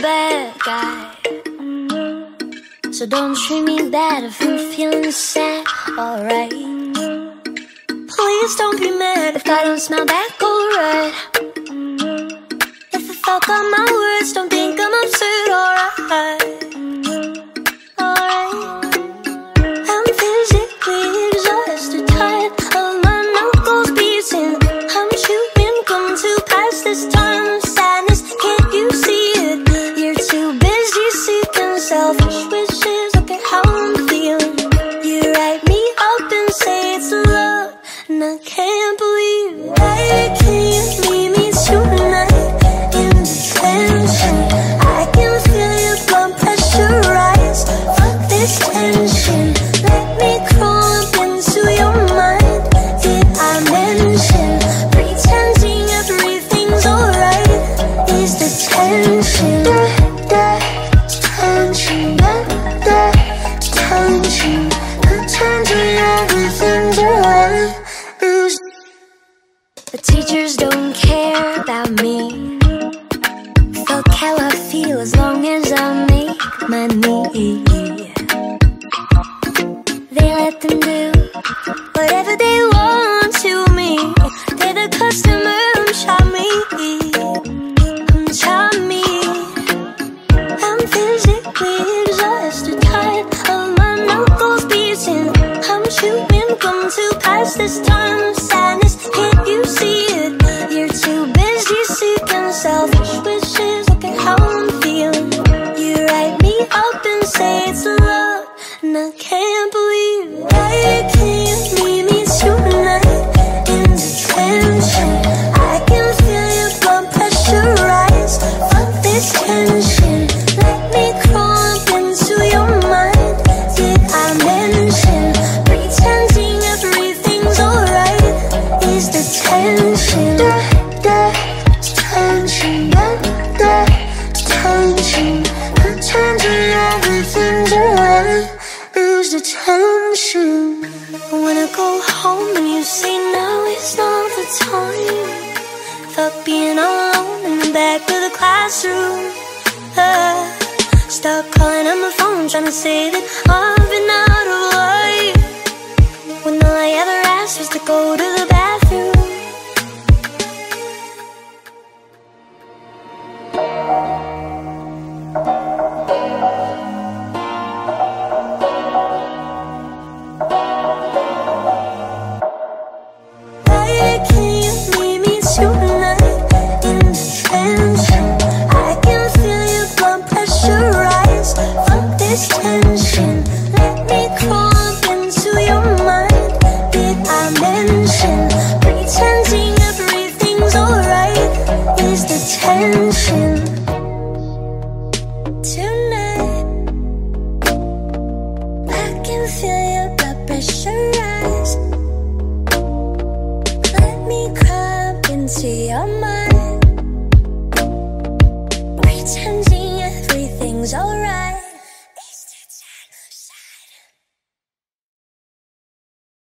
bad guy. So don't treat me bad if I'm feeling sad, alright. Please don't be mad if I don't smell that gold right. Mm-hmm. If I fuck up my words, don't think I'm absurd, alright. can't believe it. The teachers don't care about me. Fuck how I feel as long as I make money They let them do whatever they want to me. They're the customer, I'm charming I'm charming I'm physically exhausted Tired of my knuckles beating. I'm chewing gum to pass this time attention go home and you say now is not the time Fuck being alone in the back of the classroom. Uh, Stop calling on my phone trying to say that I've been out of life When all I ever asked was to go to the attention. Pretending everything's alright Is the tension.